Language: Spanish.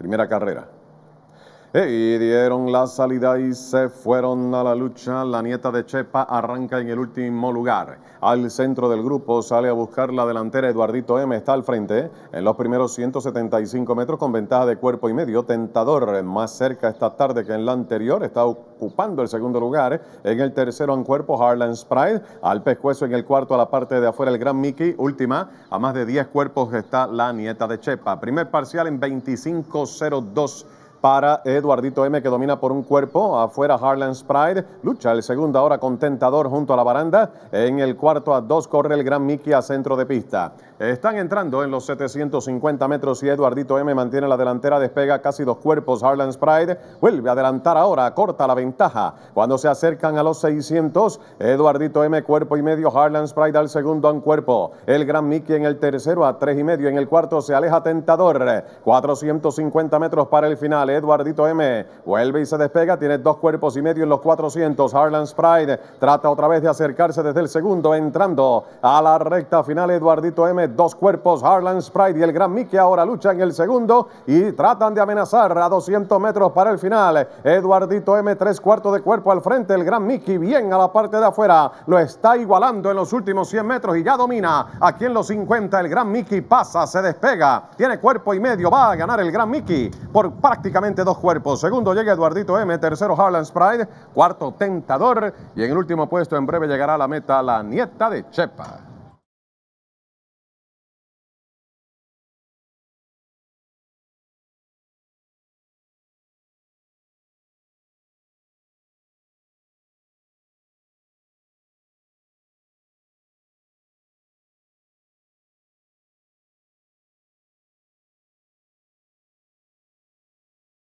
primera carrera. Y dieron la salida y se fueron a la lucha. La nieta de Chepa arranca en el último lugar. Al centro del grupo sale a buscar la delantera. Eduardito M está al frente en los primeros 175 metros con ventaja de cuerpo y medio. Tentador más cerca esta tarde que en la anterior. Está ocupando el segundo lugar. En el tercero en cuerpo Harlan Sprite. Al pescuezo en el cuarto a la parte de afuera el Gran Mickey. Última a más de 10 cuerpos está la nieta de Chepa. Primer parcial en 25-02 para Eduardito M que domina por un cuerpo. Afuera Harlan Sprite. Lucha el segundo ahora con Tentador junto a la baranda. En el cuarto a dos corre el Gran Mickey a centro de pista. Están entrando en los 750 metros y Eduardito M mantiene la delantera. Despega casi dos cuerpos. Harlan Sprite vuelve a adelantar ahora. Corta la ventaja. Cuando se acercan a los 600, Eduardito M cuerpo y medio. Harlan Sprite al segundo en cuerpo. El Gran Mickey en el tercero a tres y medio. En el cuarto se aleja Tentador. 450 metros para el final. Eduardito M. Vuelve y se despega, tiene dos cuerpos y medio en los 400. Harlan Sprite trata otra vez de acercarse desde el segundo, entrando a la recta final. Eduardito M, dos cuerpos. Harlan Sprite y el Gran Mickey ahora lucha en el segundo y tratan de amenazar a 200 metros para el final. Eduardito M, tres cuartos de cuerpo al frente. El Gran Mickey bien a la parte de afuera. Lo está igualando en los últimos 100 metros y ya domina. Aquí en los 50 el Gran Mickey pasa, se despega. Tiene cuerpo y medio. Va a ganar el Gran Mickey por prácticamente dos cuerpos. Segundo llega Eduardito M, tercero Harlan Sprite, cuarto Tentador y en el último puesto en breve llegará a la meta la nieta de Chepa.